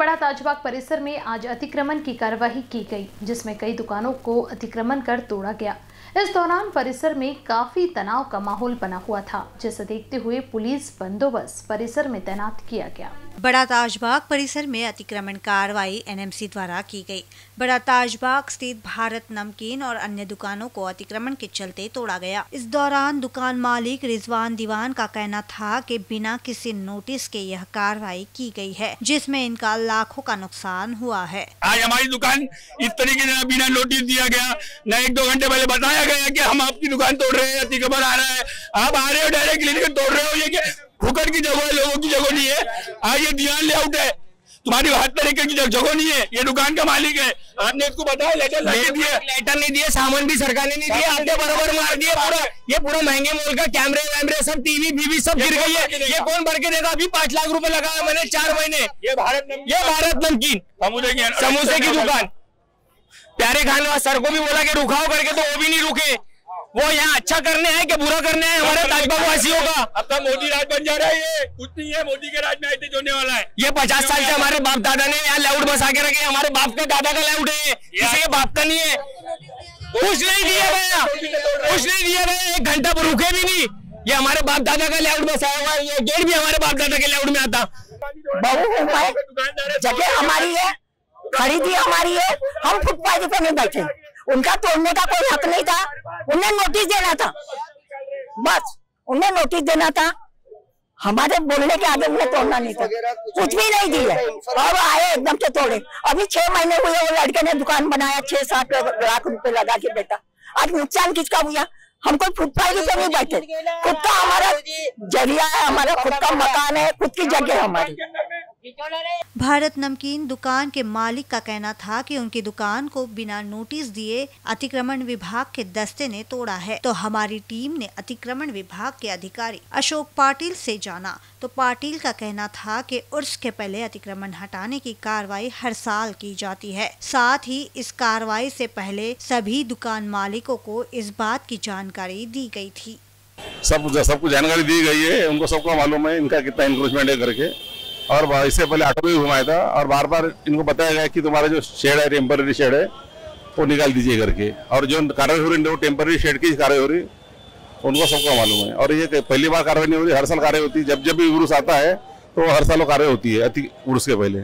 बड़ा ताजबाग परिसर में आज अतिक्रमण की कार्रवाई की गई, जिसमें कई दुकानों को अतिक्रमण कर तोड़ा गया। इस दौरान परिसर में काफ़ी तनाव का माहौल बना हुआ था जिसे देखते हुए पुलिस बंदोबस्त परिसर में तैनात किया गया। बड़ा ताजबाग परिसर में अतिक्रमण कार्रवाई एनएमसी द्वारा की गई। बड़ा ताजबाग स्थित भारत नमकीन और अन्य दुकानों को अतिक्रमण के चलते तोड़ा गया। इस दौरान दुकान मालिक रिजवान दीवान का कहना था कि बिना किसी नोटिस के यह कार्रवाई की गई है जिसमें इनका लाखों का नुकसान हुआ है। आज हमारी दुकान इस तरीके से बिना नोटिस दिया गया न एक दो घंटे पहले बताया गया कि हम आपकी दुकान तोड़ रहे हैं अतिक्रमण आ रहा है। आप आ रहे हो डायरेक्ट तोड़ रहे हो ये क्या फुकट की जगह है लोगों की जगह नहीं है। आज ये ध्यान लेआउट है। तुम्हारी हर तरीके की जगह नहीं है ये दुकान का मालिक है। आपने इसको बताया लेटर नहीं दिए लेटर नहीं दिए सामान भी सरकार ने नहीं दिया आपने बराबर मार दिए पूरा। ये पूरा महँगे मोल का कैमरे वैमरे सब टीवी बीवी सब गिर गई है। ये कौन भर के देगा? अभी पाँच लाख रुपए लगाया मैंने चार महीने। ये भारत ये भारत नमकीन। समोसे की दुकान। प्यारे खान सर को भी बोला कि रुकाओ करके तो वो भी नहीं रुके। वो यहाँ अच्छा करने आए कि बुरा करने आए हमारे का? अब तो मोदी राज बन जा रहा है ये। कुछ नहीं है मोदी के राज में आते होने वाला है। ये पचास साल से हमारे बाप दादा ने यहाँ लाउड बसा के रखे हमारे बाप का दादा का लाउड है। किसी के बाप का नहीं है। कुछ नहीं दिया भैया। कुछ नहीं दिया गया एक घंटा पर रुके भी नहीं। ये हमारे बाप दादा का लाउड बसाया हुआ है। ये गेट भी हमारे बाप दादा के लाउड में आता। बहू जगह हमारी है। खरीदी हमारी है, हम फुटपाथ पे नहीं बैठे उनका तोड़ने का कोई हक नहीं था। उन्हें नोटिस देना था। बस, उन्हें नोटिस देना था। हमारे बोलने के आगे उन्हें तोड़ना नहीं था। कुछ भी नहीं दिया। और आए एकदम से तोड़े। अभी छह महीने हुए वो लड़के ने दुकान बनाया, छह सात लाख रुपए लगा के बेटा। आज नुकसान किसका हुआ? हम कोई फुटपाथ पे नहीं बैठे। खुद का हमारा ज़रिया है, हमारा खुद का मकान है, खुद की जगह हमारी। भारत नमकीन दुकान के मालिक का कहना था कि उनकी दुकान को बिना नोटिस दिए अतिक्रमण विभाग के दस्ते ने तोड़ा है। तो हमारी टीम ने अतिक्रमण विभाग के अधिकारी अशोक पाटिल से जाना। तो पाटिल का कहना था कि उर्स के पहले अतिक्रमण हटाने की कार्रवाई हर साल की जाती है। साथ ही इस कार्रवाई से पहले सभी दुकान मालिकों को इस बात की जानकारी दी गई थी। सब सबको जानकारी दी गई है। उनको सबको मालूम है इनका कितना इंक्रोचमेंट है करके और इससे पहले ऑटो भी घुमाया था और बार बार इनको बताया गया कि तुम्हारा जो शेड है टेम्पररी शेड है, वो निकाल दीजिए करके। और जो कार्रवाई हो रही है, वो टेम्पररी शेड की कार्रवाई हो रही उनको सबको मालूम है। और ये पहली बार कार्रवाई नहीं हो रही, हर साल कार्रवाई होती है। जब जब भी उर्स आता है तो हर साल वो कार्रवाई होती है, अति उर्स के पहले।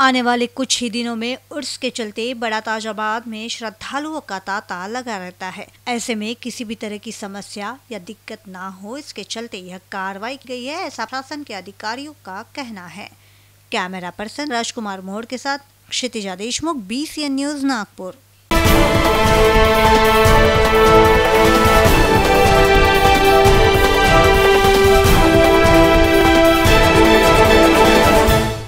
आने वाले कुछ ही दिनों में उर्स के चलते बड़ा ताजाबाद में श्रद्धालुओं का तांता लगा रहता है। ऐसे में किसी भी तरह की समस्या या दिक्कत ना हो, इसके चलते यह कार्रवाई की गई है, ऐसा प्रशासन के अधिकारियों का कहना है। कैमरा पर्सन राजकुमार मोहड़ के साथ क्षितिजा देशमुख बी न्यूज़ नागपुर।